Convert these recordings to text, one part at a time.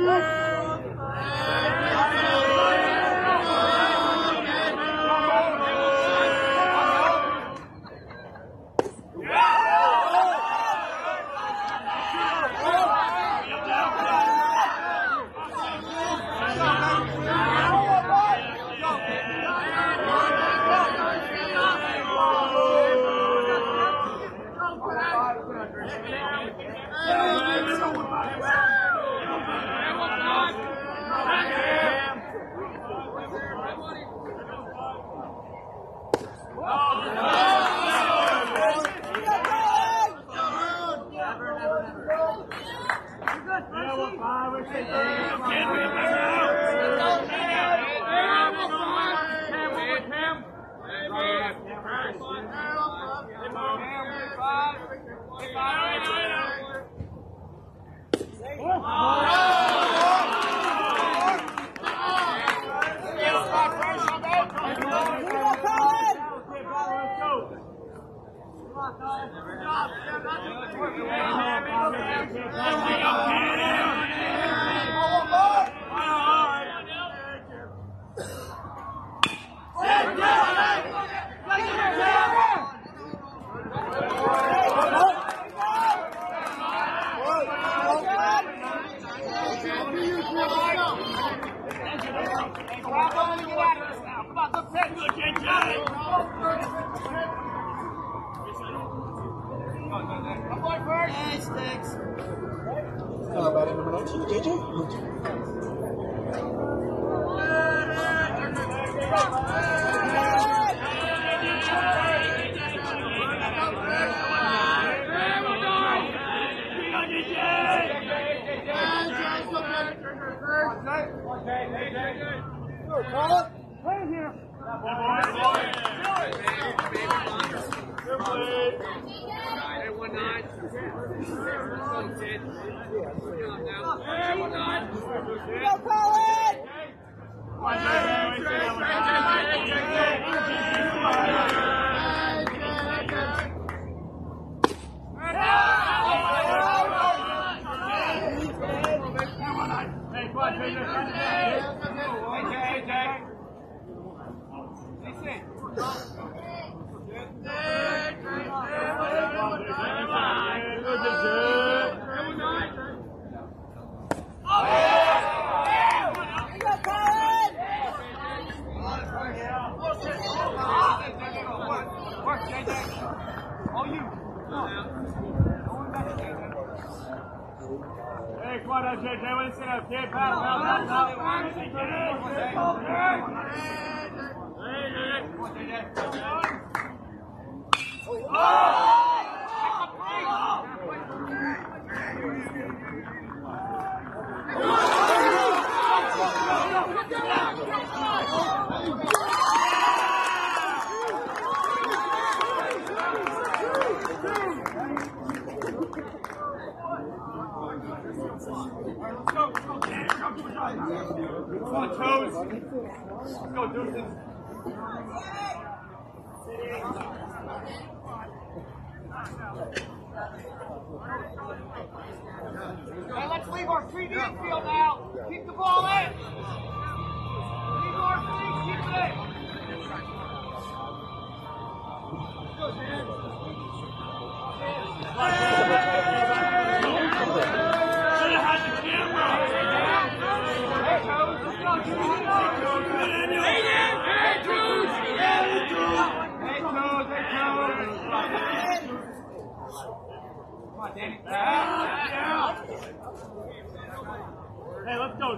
Look.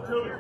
Go,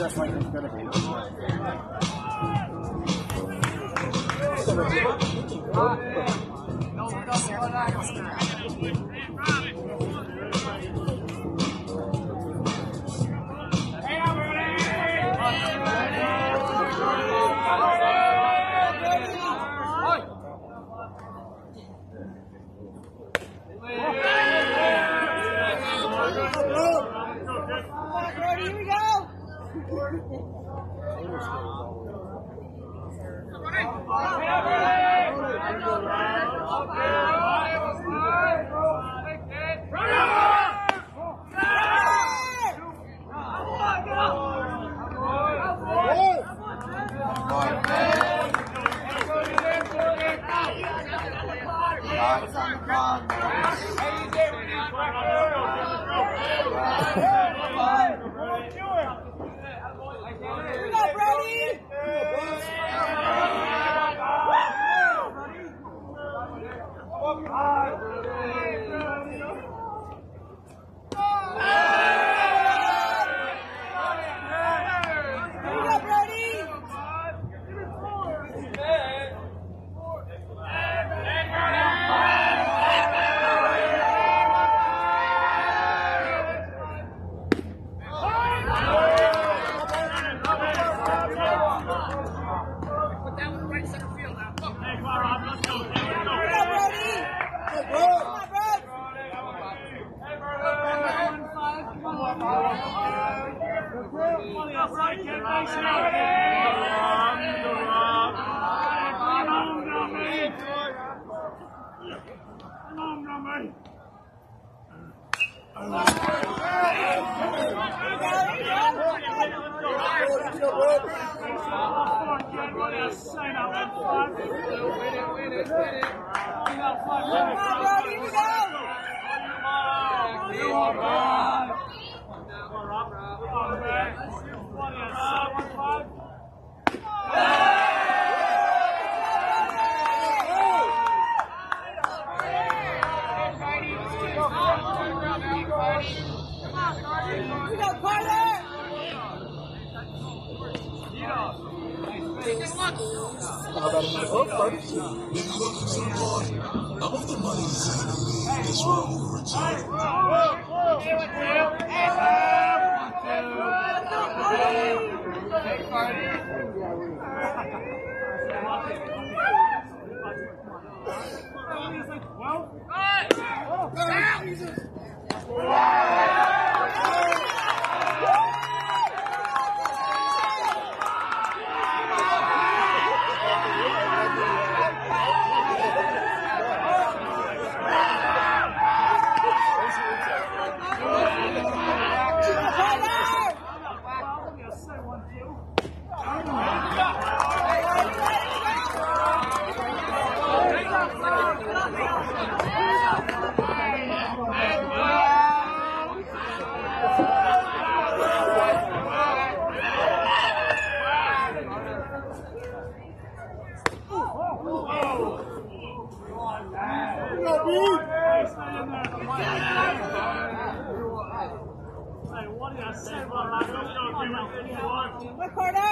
That's. Like it's What Carter?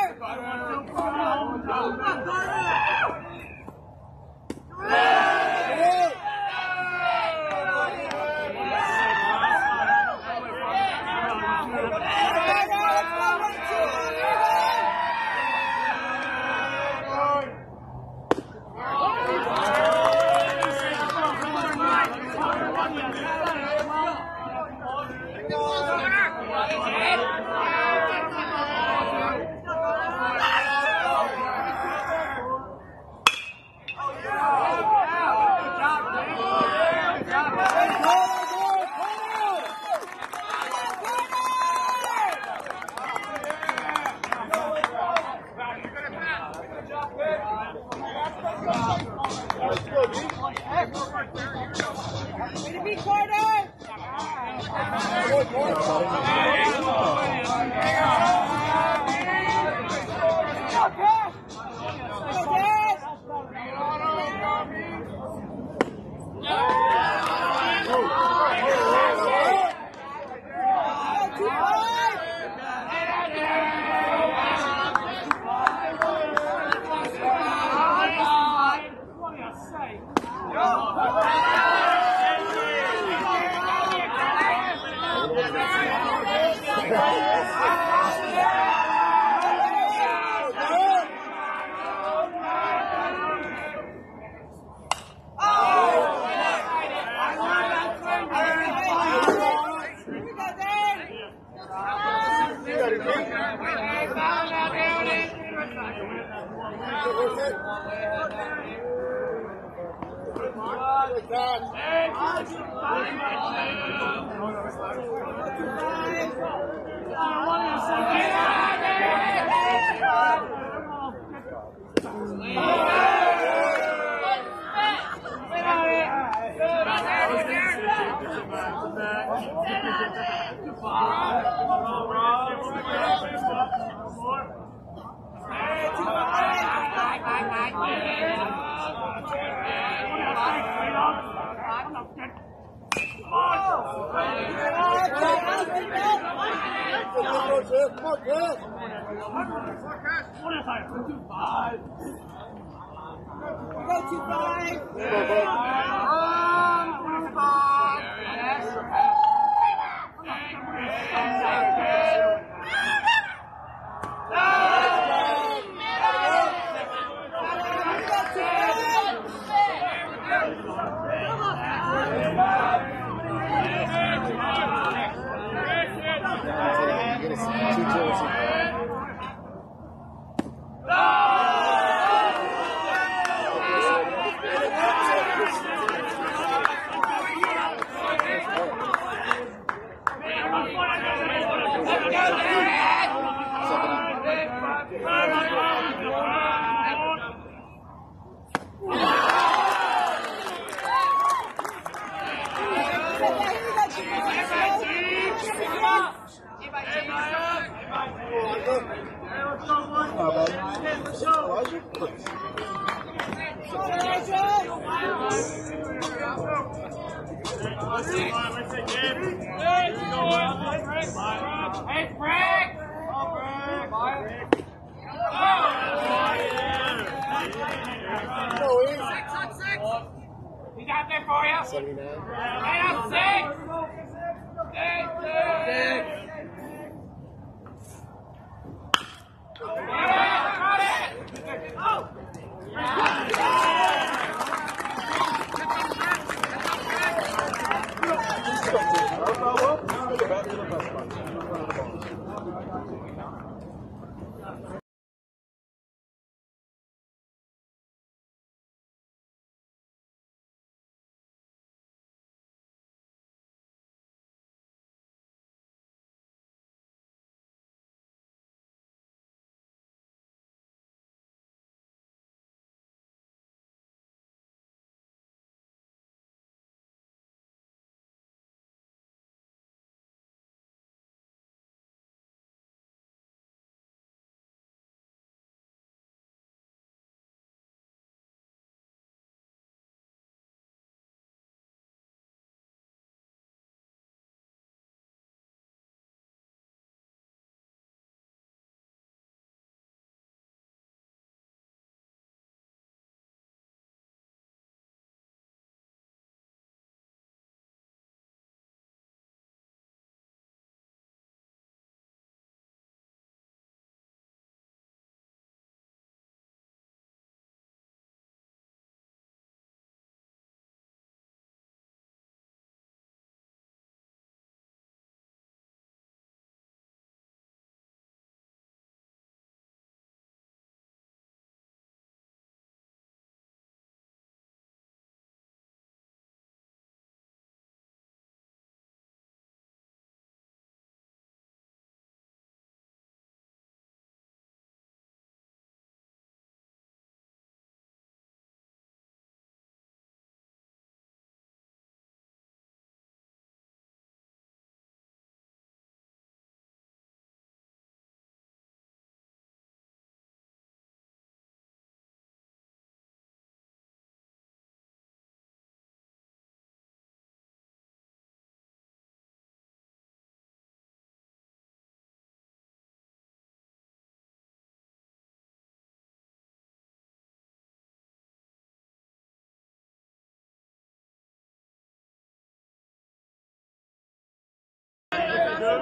Go,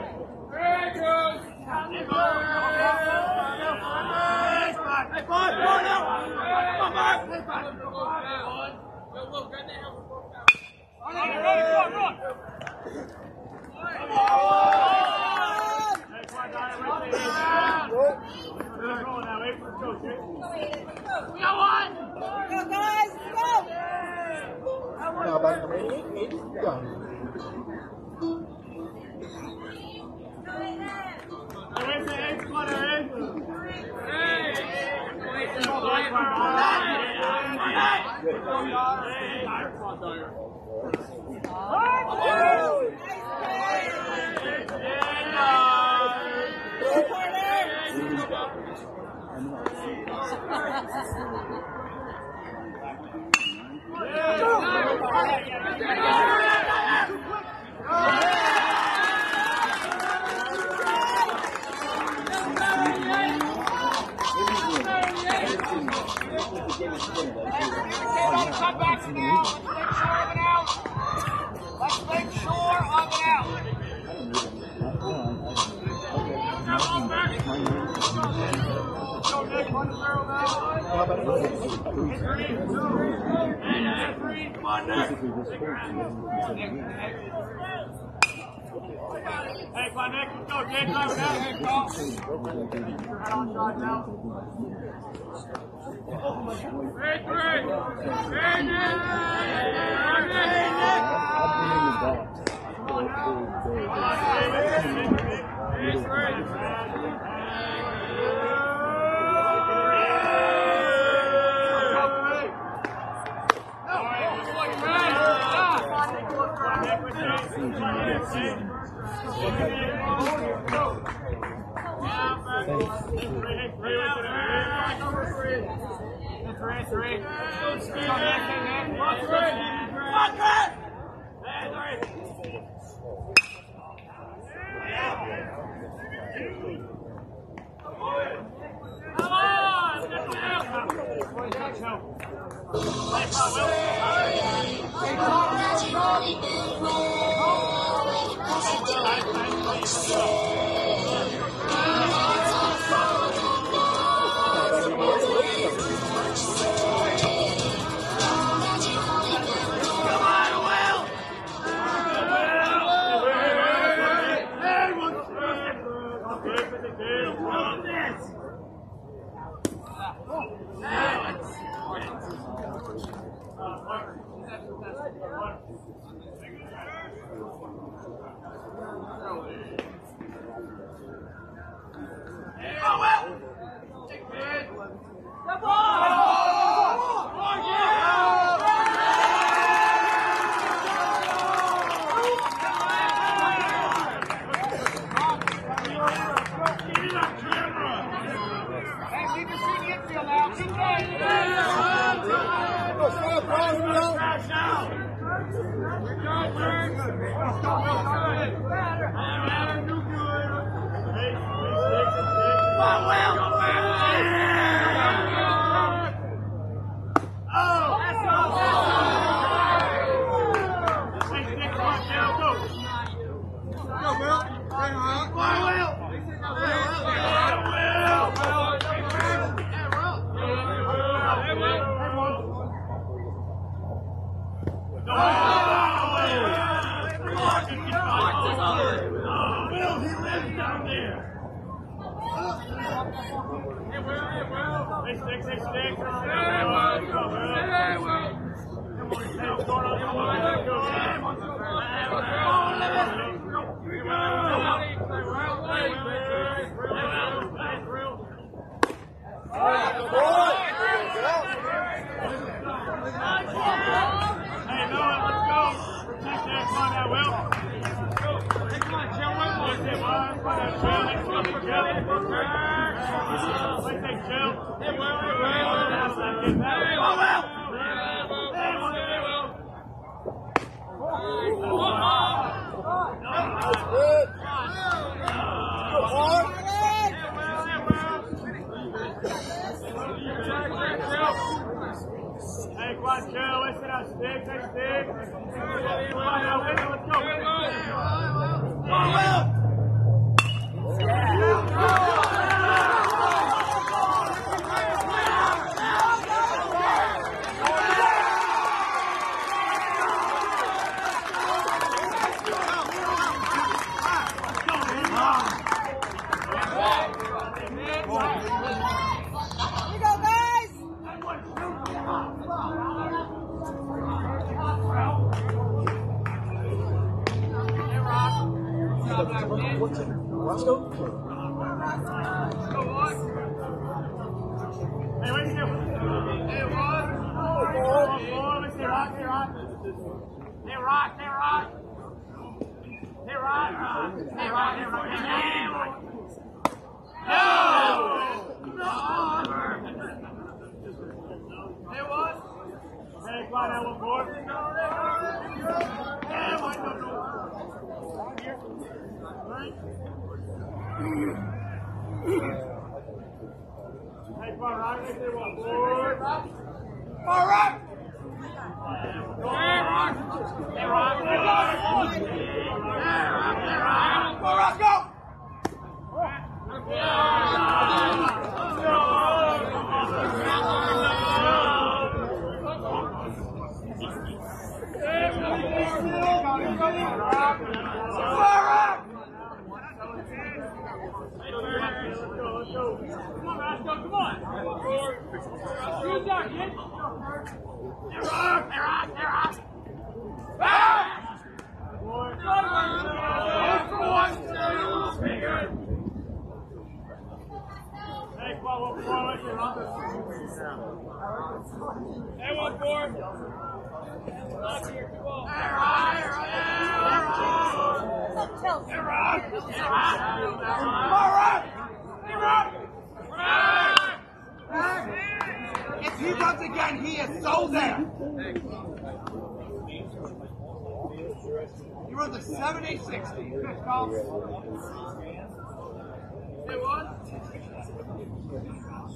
guys, go! Now, about eight, eight, go. Yeah. cut back for now. Let's make sure of an out. Let's make sure of an out. Hey, come on, Nick. Let's go. Jay, drive it out. Hey, Carl. Right on shot now. Thanks. Three, three. Three on that, that, that. One, three. One, three. Come on! Let's go! Let's go! That you. for. If he runs again, he is so there. He runs a 70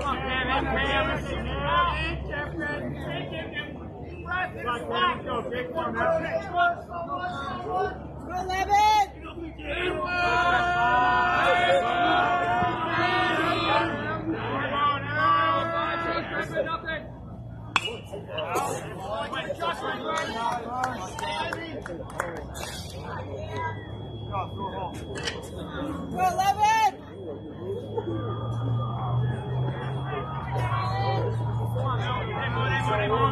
11!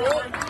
Go!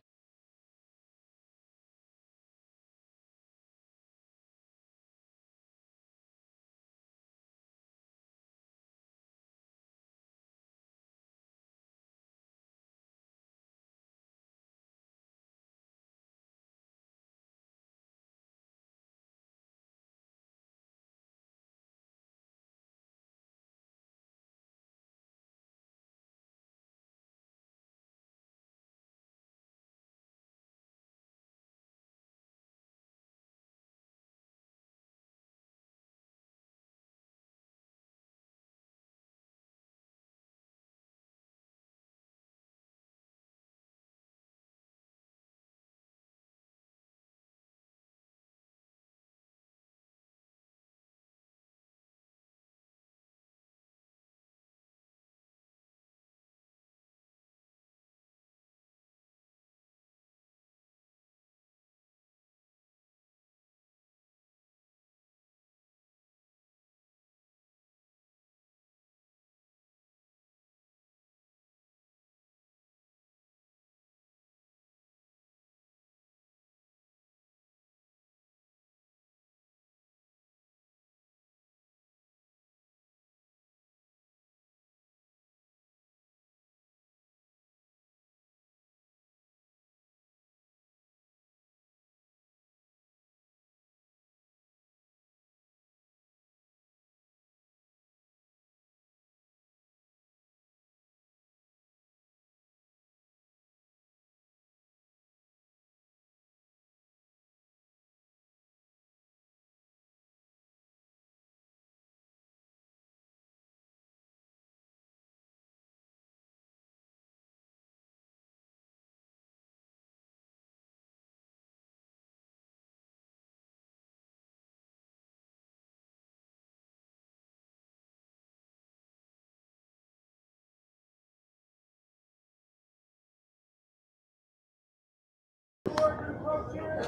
Oh,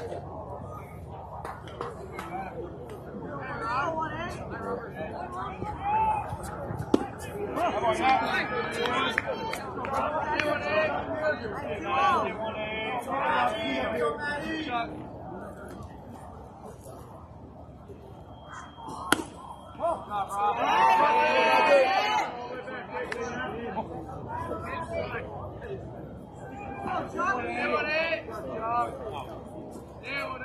John, Oh!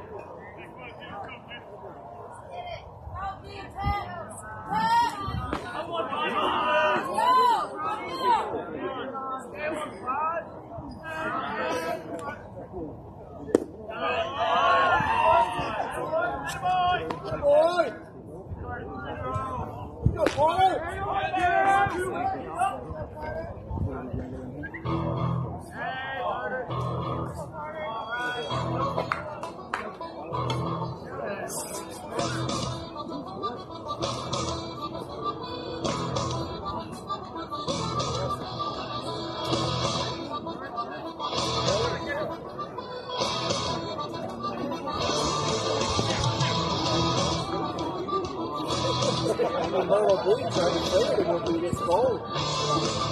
number will be, so I'm say it will be this cold.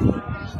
Let's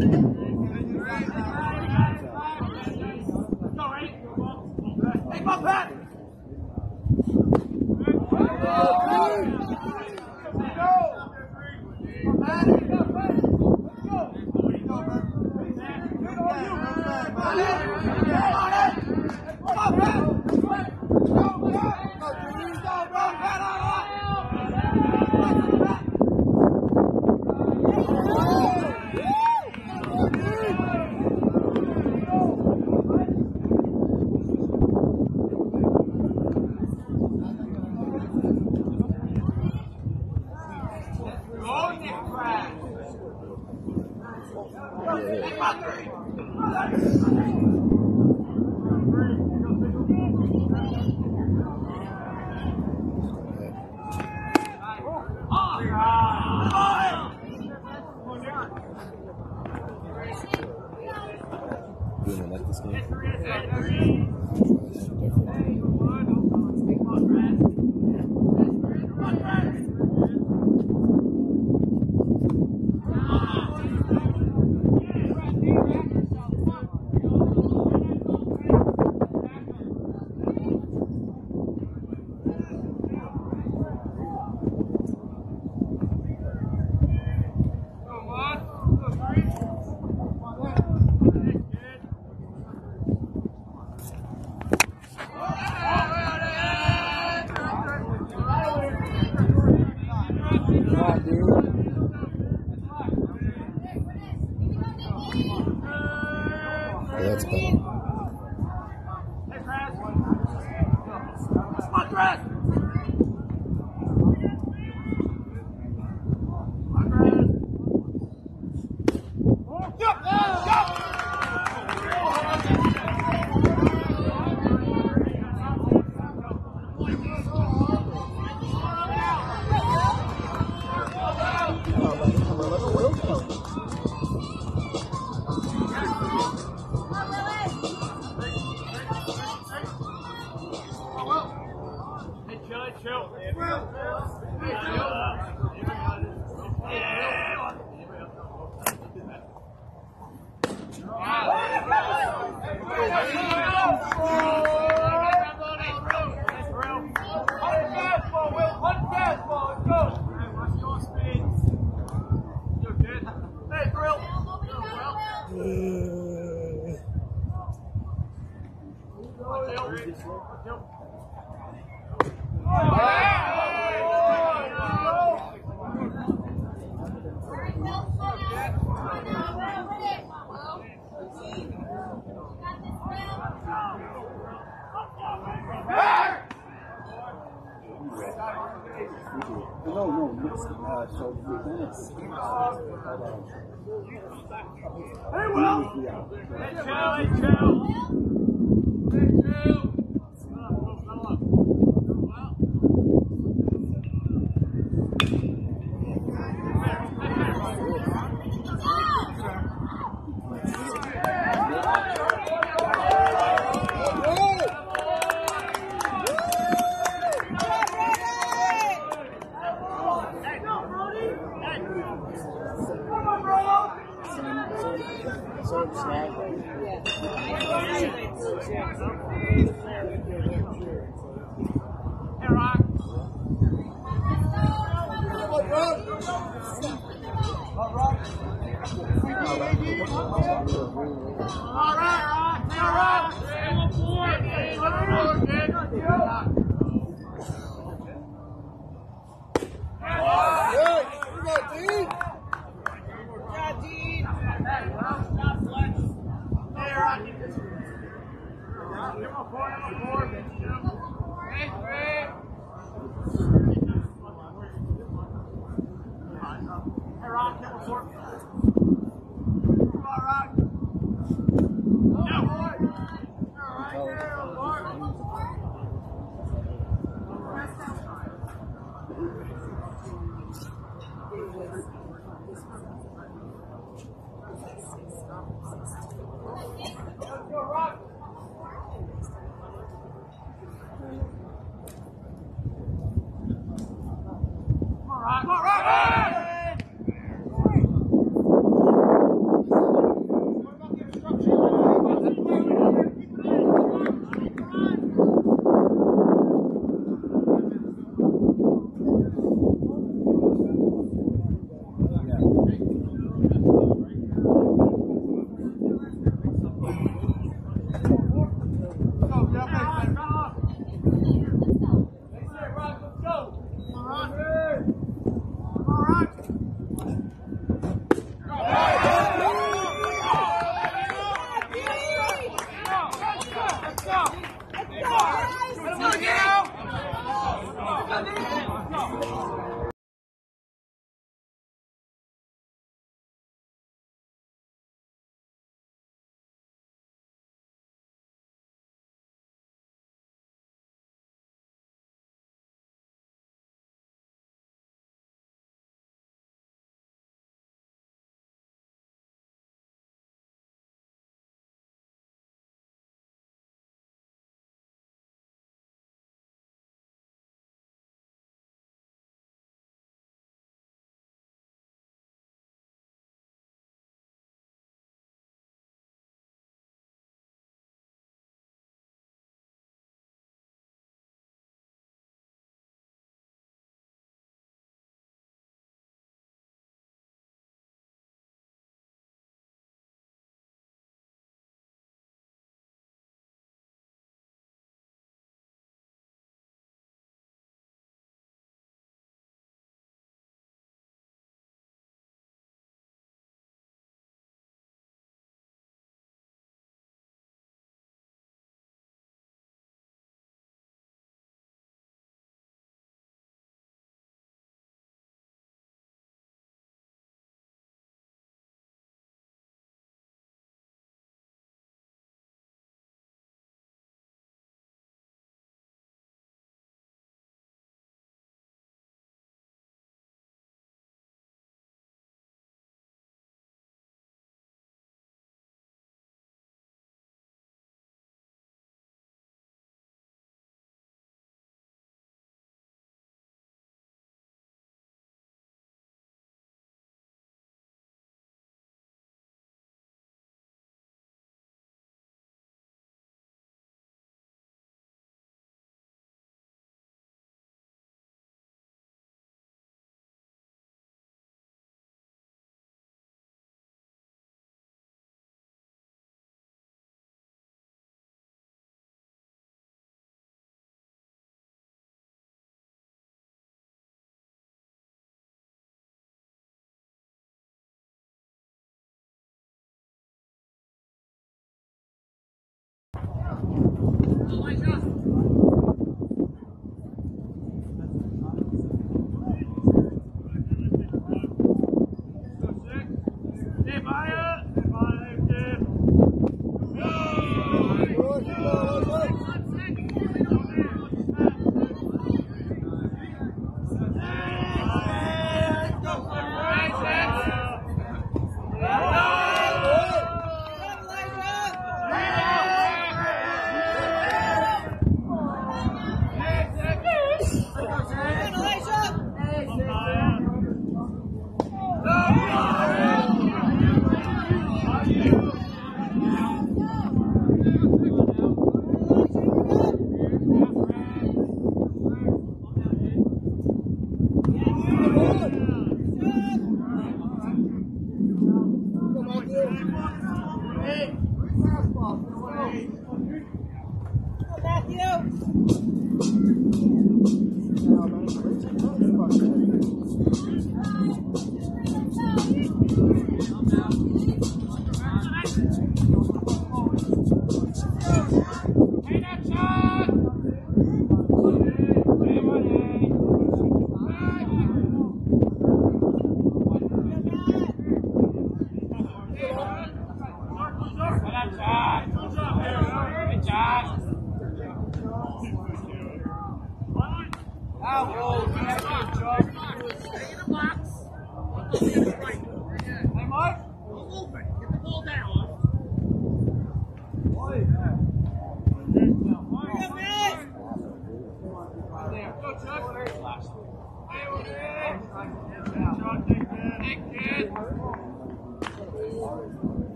Hey, my Pat! Hey, Will. Ela foi, ela foi.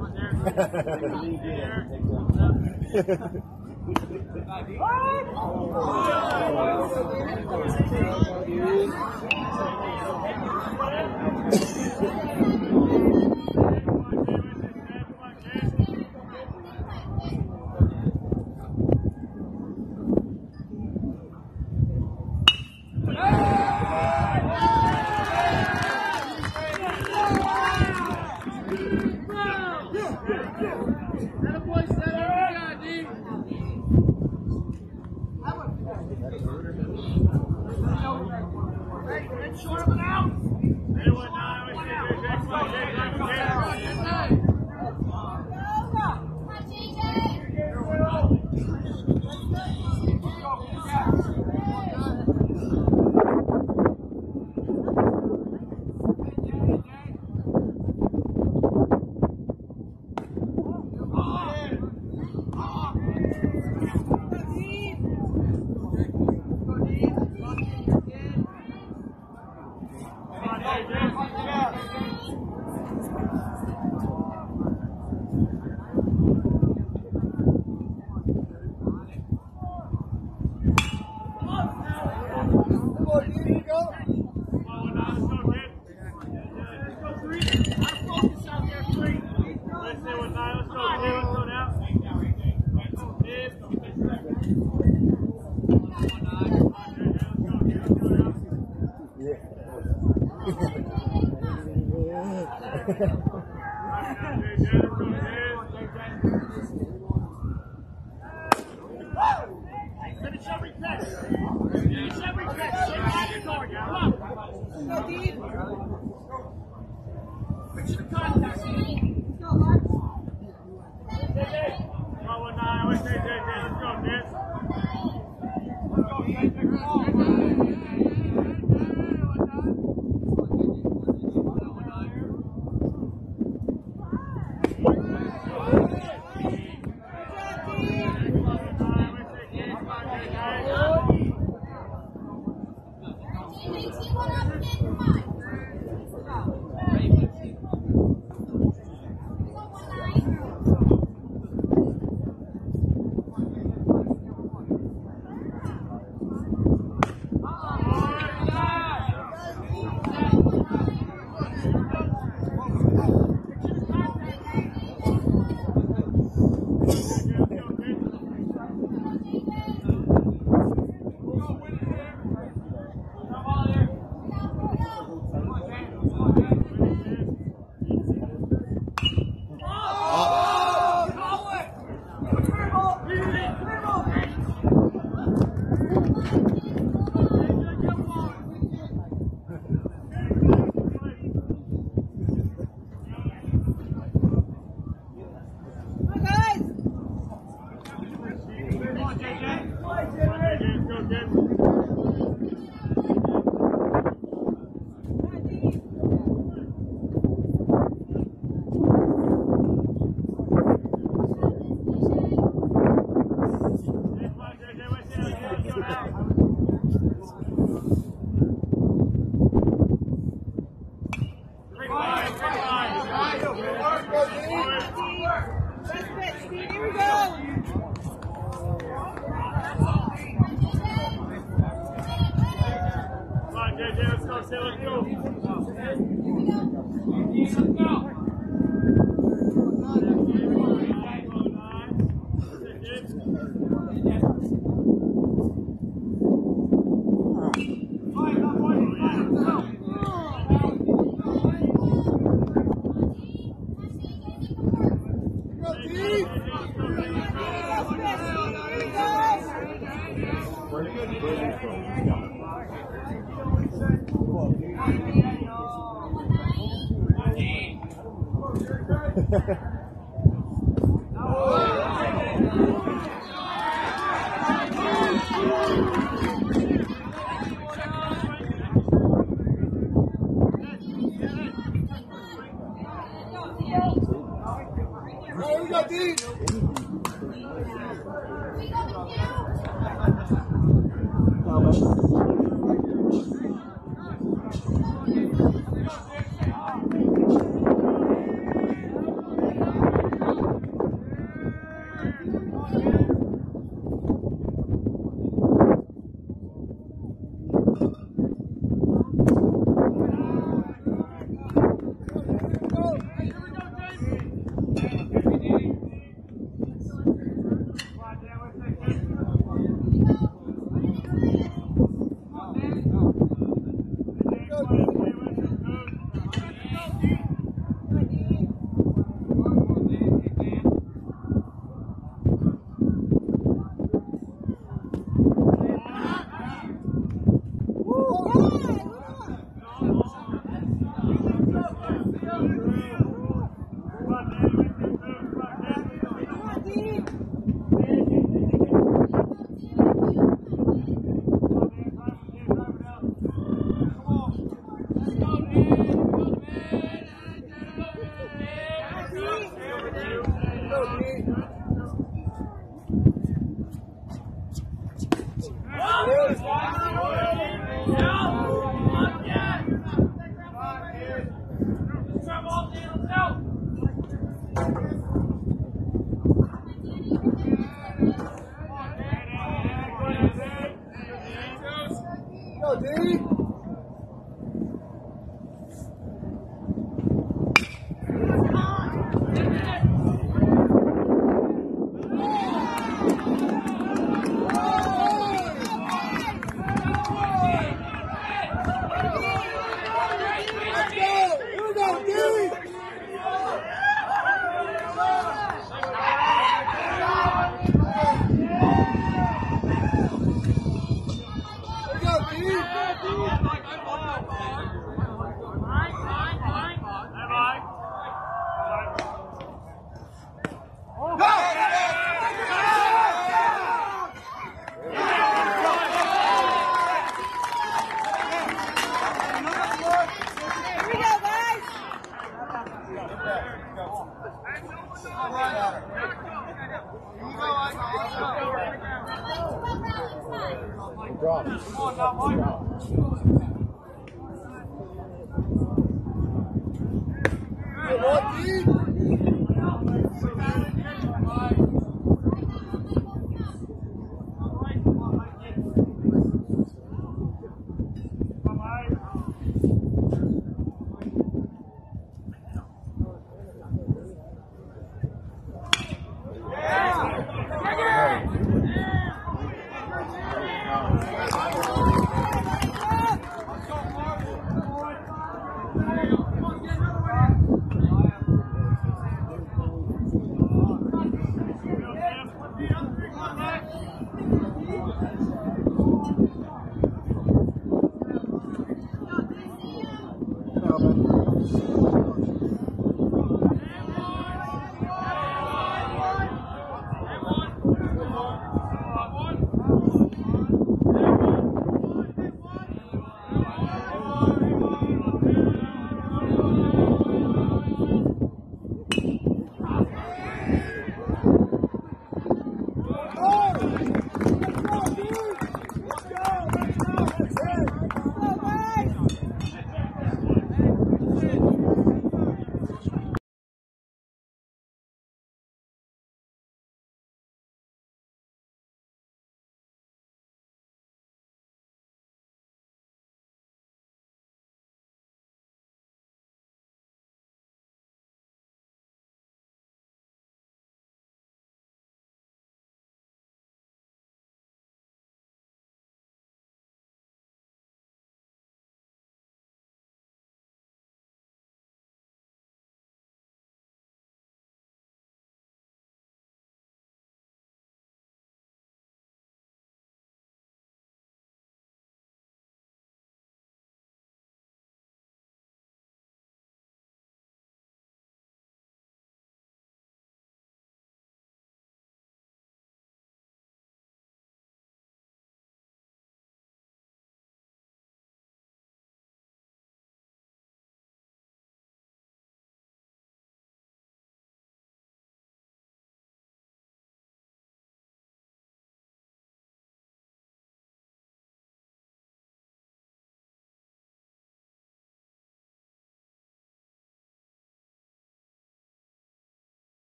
Finish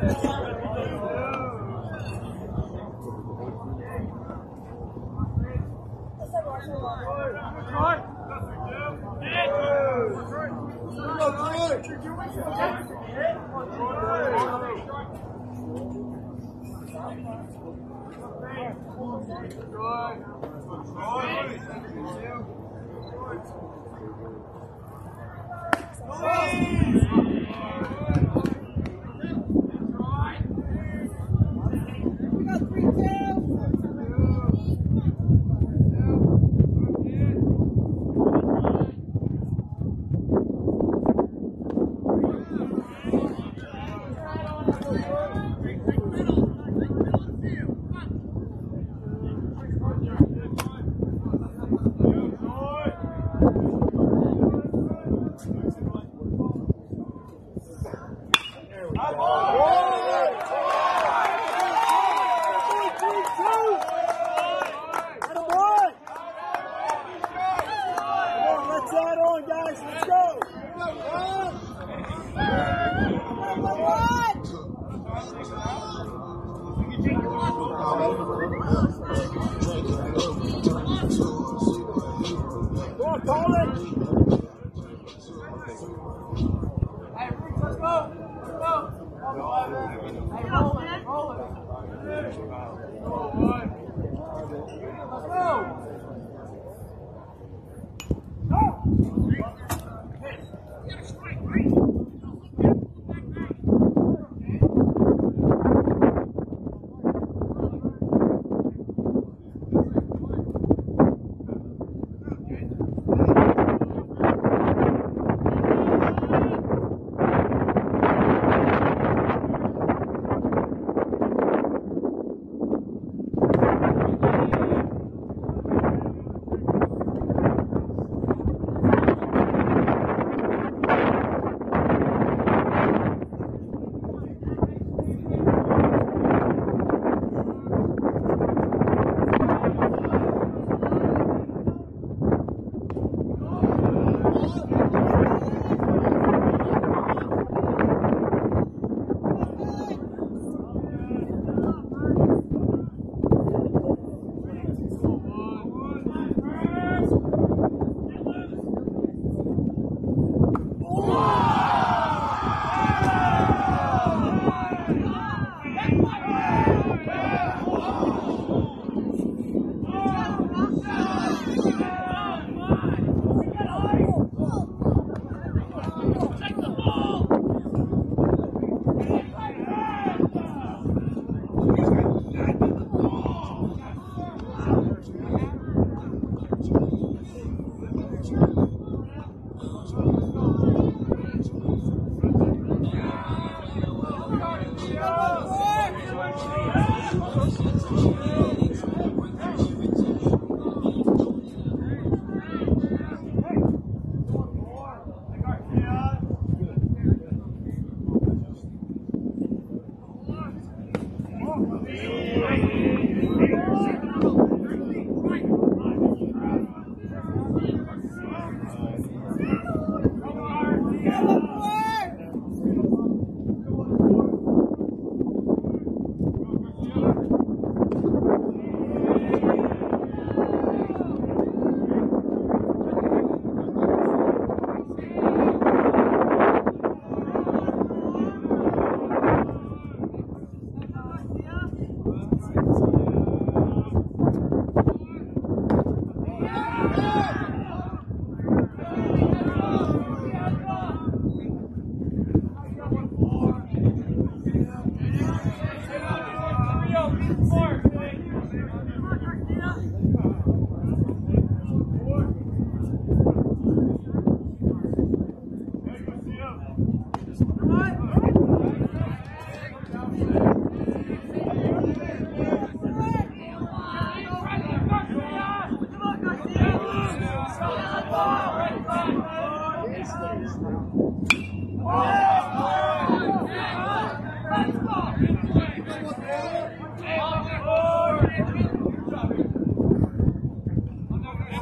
Attaboy!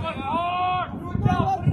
Come on, hard.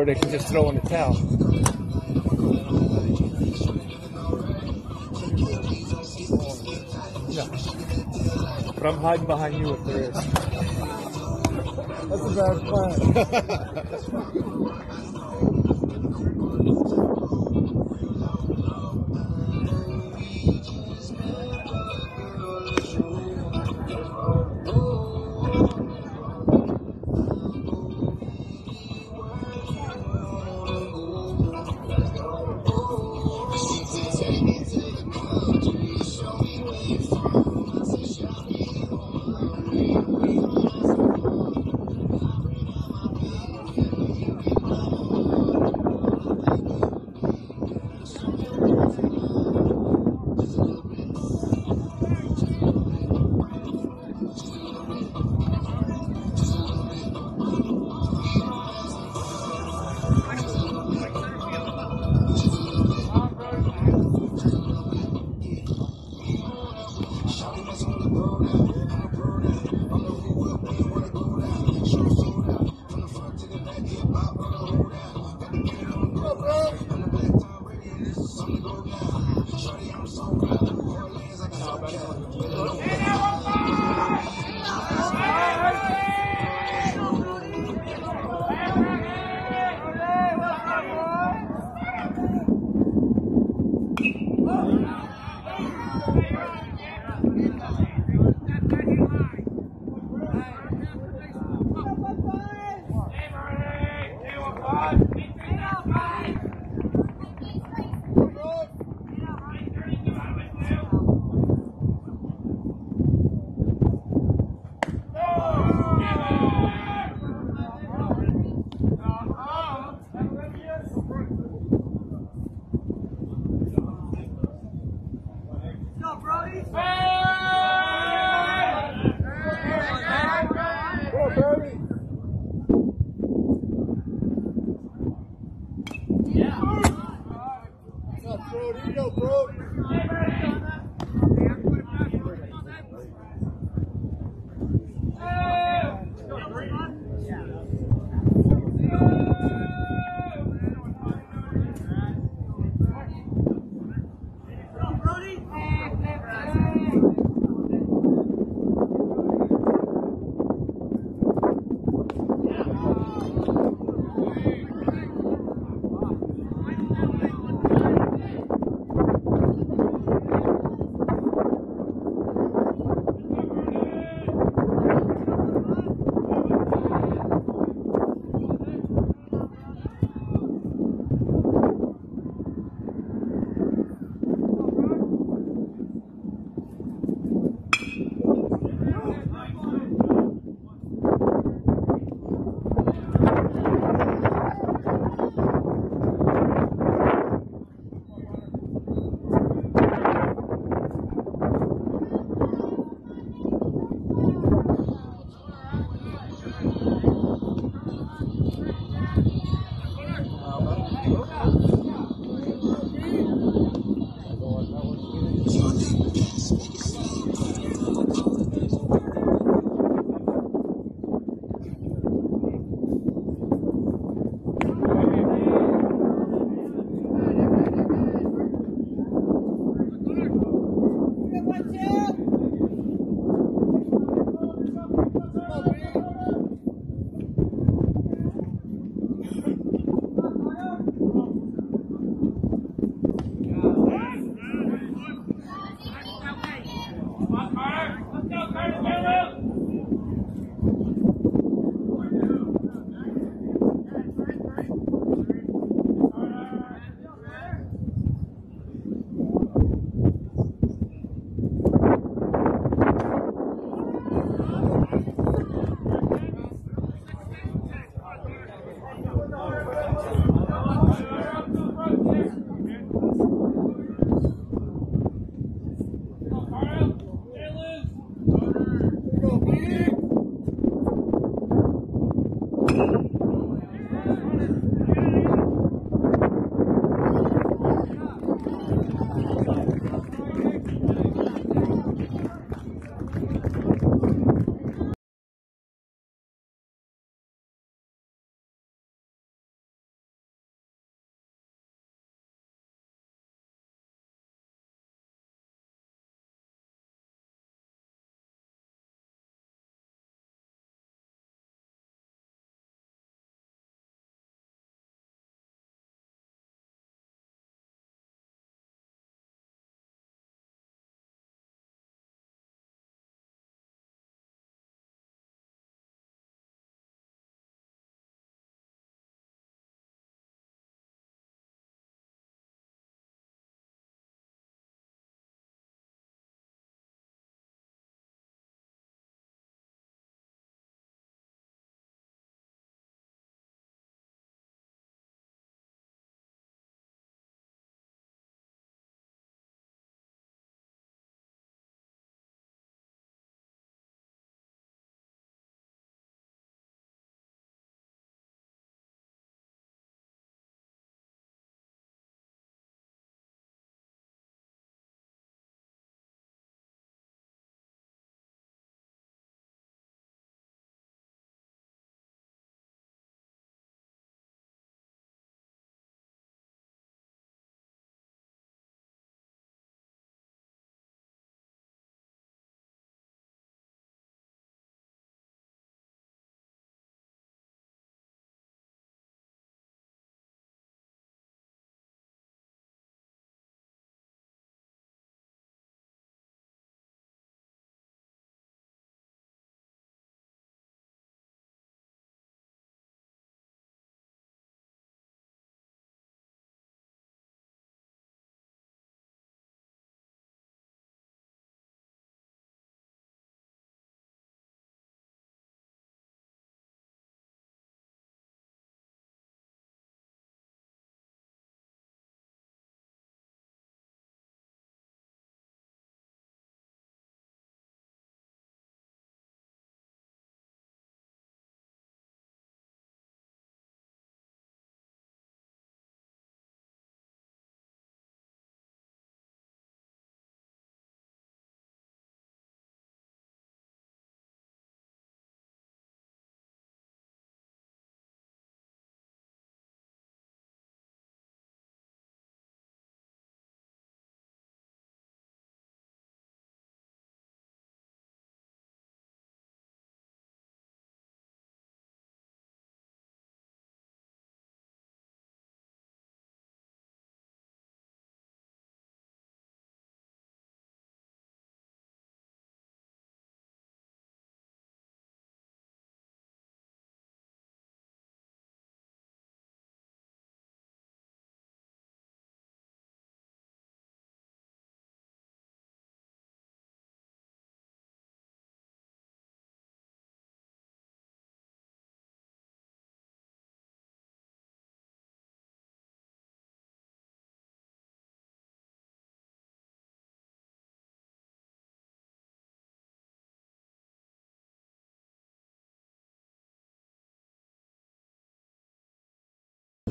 Or they can just throw in the towel. No. But I'm hiding behind you if there is. That's a bad plan. Filho,